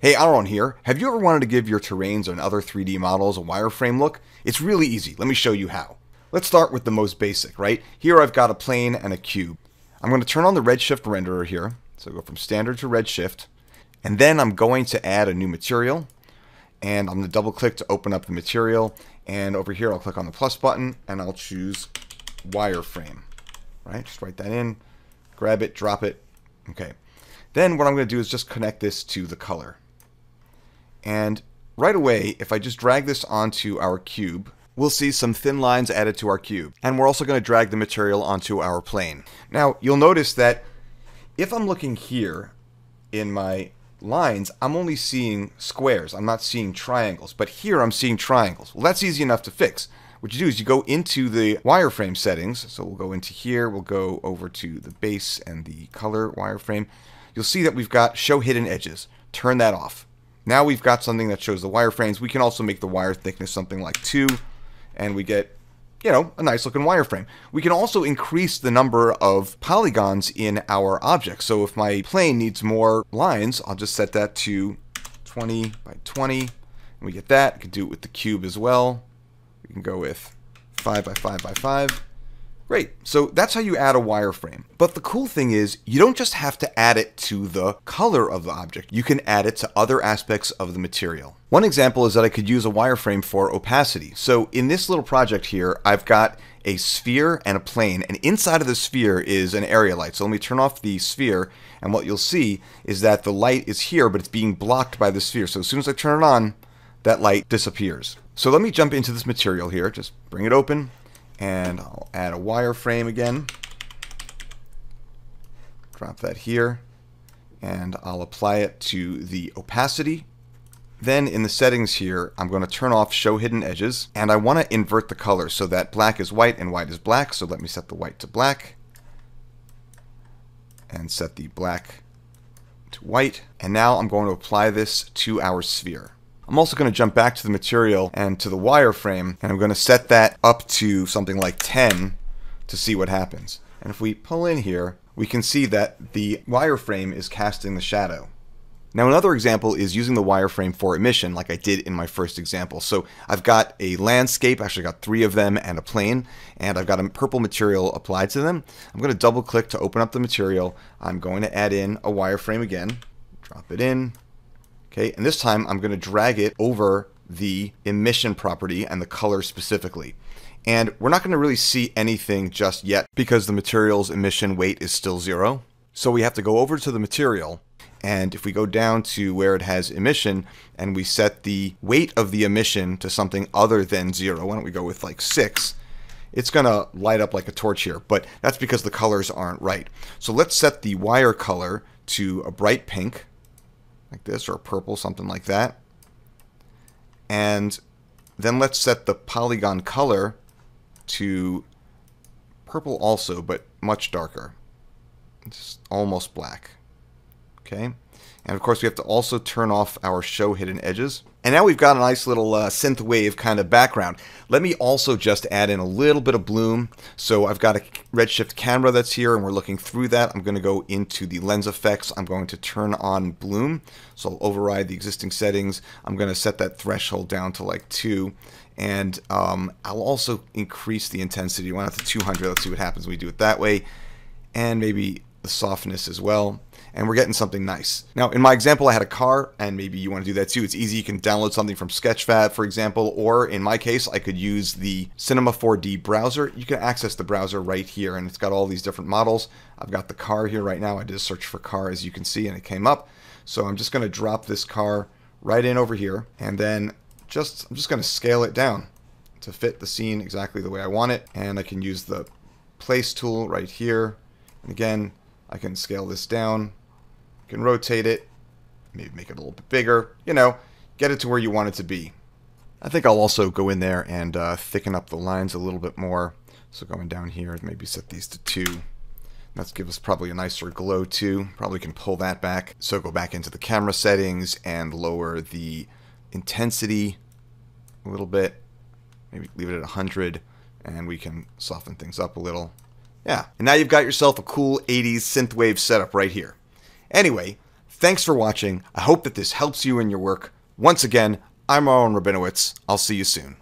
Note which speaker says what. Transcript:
Speaker 1: Hey, Aharon here. Have you ever wanted to give your terrains and other 3D models a wireframe look? It's really easy. Let me show you how. Let's start with the most basic, right? Here I've got a plane and a cube. I'm going to turn on the redshift renderer here. So go from standard to redshift. And then I'm going to add a new material. And I'm going to double click to open up the material. And over here I'll click on the plus button and I'll choose wireframe. Right? Just write that in. Grab it, drop it. Okay. Then what I'm going to do is just connect this to the color. And right away, if I just drag this onto our cube, we'll see some thin lines added to our cube. And we're also going to drag the material onto our plane. Now, you'll notice that if I'm looking here in my lines, I'm only seeing squares. I'm not seeing triangles. But here I'm seeing triangles. Well, that's easy enough to fix. What you do is you go into the wireframe settings. So we'll go into here. We'll go over to the base and the color wireframe. You'll see that we've got show hidden edges. Turn that off. Now we've got something that shows the wireframes. We can also make the wire thickness something like 2, and we get, you know, a nice looking wireframe. We can also increase the number of polygons in our object. So if my plane needs more lines, I'll just set that to 20 by 20, and we get that. We can do it with the cube as well. We can go with 5 by 5 by 5. Great. So that's how you add a wireframe. But the cool thing is you don't just have to add it to the color of the object. You can add it to other aspects of the material. One example is that I could use a wireframe for opacity. So in this little project here, I've got a sphere and a plane, and inside of the sphere is an area light. So let me turn off the sphere, and what you'll see is that the light is here, but it's being blocked by the sphere. So as soon as I turn it on, that light disappears. So let me jump into this material here. Just bring it open, and I'll add a wireframe again. Drop that here and I'll apply it to the opacity. Then in the settings here, I'm going to turn off show hidden edges and I want to invert the color so that black is white and white is black. So let me set the white to black and set the black to white. And now I'm going to apply this to our sphere. I'm also going to jump back to the material and to the wireframe, and I'm going to set that up to something like 10 to see what happens. And if we pull in here, we can see that the wireframe is casting the shadow. Now another example is using the wireframe for emission like I did in my first example. So I've got a landscape, actually got three of them and a plane, and I've got a purple material applied to them. I'm going to double click to open up the material. I'm going to add in a wireframe again, drop it in, Okay, and this time I'm going to drag it over the emission property and the color specifically. And we're not going to really see anything just yet because the material's emission weight is still zero. So we have to go over to the material and if we go down to where it has emission and we set the weight of the emission to something other than zero, why don't we go with like six, it's going to light up like a torch here, but that's because the colors aren't right. So let's set the wire color to a bright pink like this, or purple, something like that. And then let's set the polygon color to purple also, but much darker. It's almost black. Okay. And of course, we have to also turn off our show hidden edges. And now we've got a nice little uh, synth wave kind of background. Let me also just add in a little bit of bloom. So I've got a redshift camera that's here and we're looking through that. I'm going to go into the lens effects. I'm going to turn on bloom. So I'll override the existing settings. I'm going to set that threshold down to like 2. And um, I'll also increase the intensity. Why not to 200? Let's see what happens when we do it that way. And maybe the softness as well and we're getting something nice. Now, in my example, I had a car, and maybe you want to do that too. It's easy. You can download something from Sketchfab, for example, or in my case, I could use the Cinema 4D browser. You can access the browser right here, and it's got all these different models. I've got the car here right now. I did a search for car, as you can see, and it came up. So I'm just going to drop this car right in over here, and then just I'm just going to scale it down to fit the scene exactly the way I want it. And I can use the place tool right here. And again, I can scale this down can rotate it, maybe make it a little bit bigger, you know, get it to where you want it to be. I think I'll also go in there and uh, thicken up the lines a little bit more. So going down here, maybe set these to 2. That's give us probably a nicer glow too. Probably can pull that back. So go back into the camera settings and lower the intensity a little bit. Maybe leave it at 100 and we can soften things up a little. Yeah, and now you've got yourself a cool 80s synthwave setup right here. Anyway, Thanks for watching. I hope that this helps you in your work. Once again, I'm Aharon Rabinowitz. I'll see you soon.